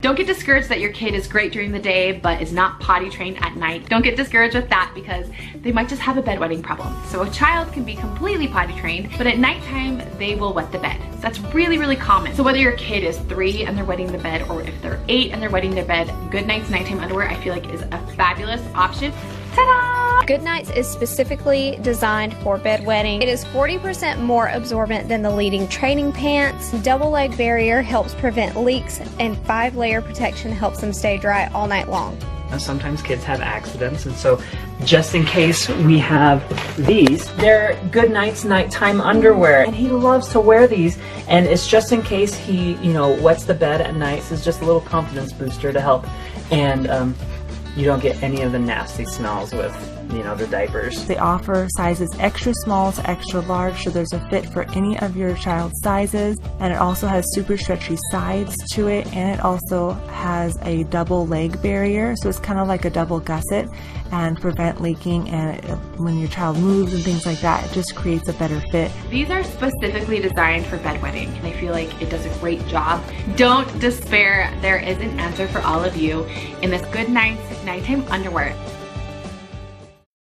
Don't get discouraged that your kid is great during the day but is not potty trained at night. Don't get discouraged with that because they might just have a bedwetting problem. So a child can be completely potty trained, but at nighttime they will wet the bed. So That's really, really common. So whether your kid is three and they're wetting the bed or if they're eight and they're wetting their bed, GoodNites Nighttime Underwear I feel like is a fabulous option. Ta-da! GoodNites is specifically designed for bedwetting. It is 40% more absorbent than the leading training pants. Double leg barrier helps prevent leaks and five layer protection helps them stay dry all night long. Sometimes kids have accidents, and so just in case we have these, they're GoodNites nighttime underwear, and he loves to wear these. And it's just in case he, you know, wets the bed at night. So it's just a little confidence booster to help, and um, you don't get any of the nasty smells with you know, the diapers. They offer sizes extra small to extra large, so there's a fit for any of your child's sizes. And it also has super stretchy sides to it, and it also has a double leg barrier, so it's kind of like a double gusset and prevent leaking. And it, when your child moves and things like that, it just creates a better fit. These are specifically designed for bedwetting, and I feel like it does a great job. Don't despair, there is an answer for all of you in this GoodNites Nighttime Underwear.